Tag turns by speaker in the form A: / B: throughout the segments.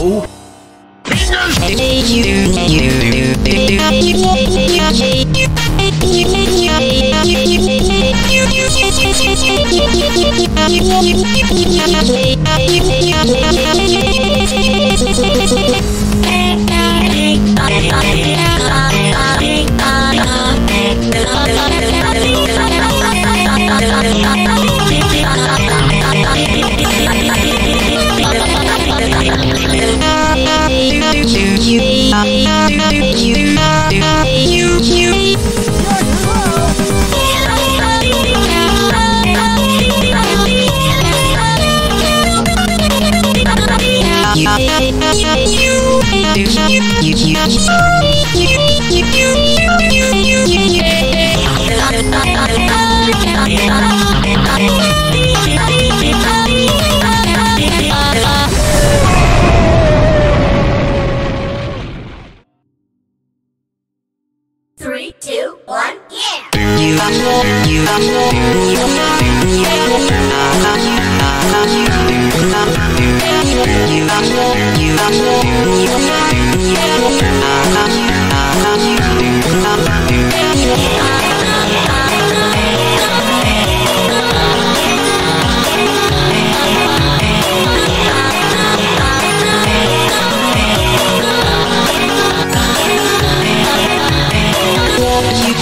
A: Oh
B: you.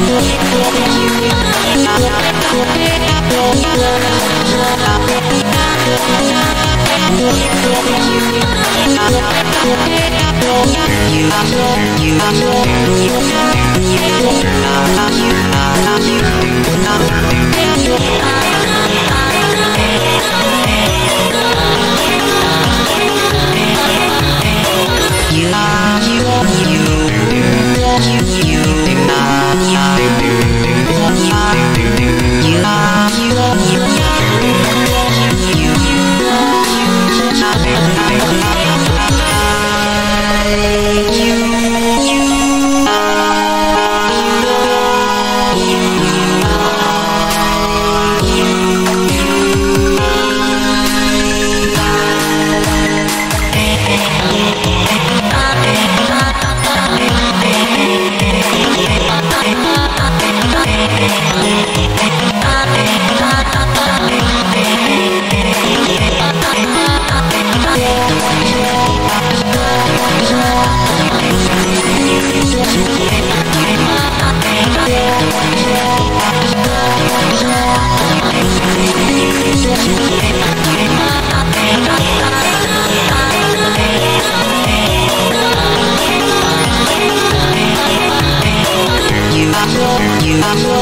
B: you. Oh.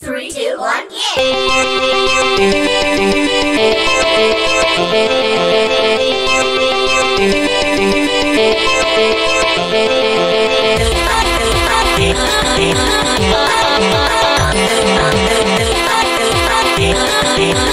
A: Three, two, one, yeah! Yeah.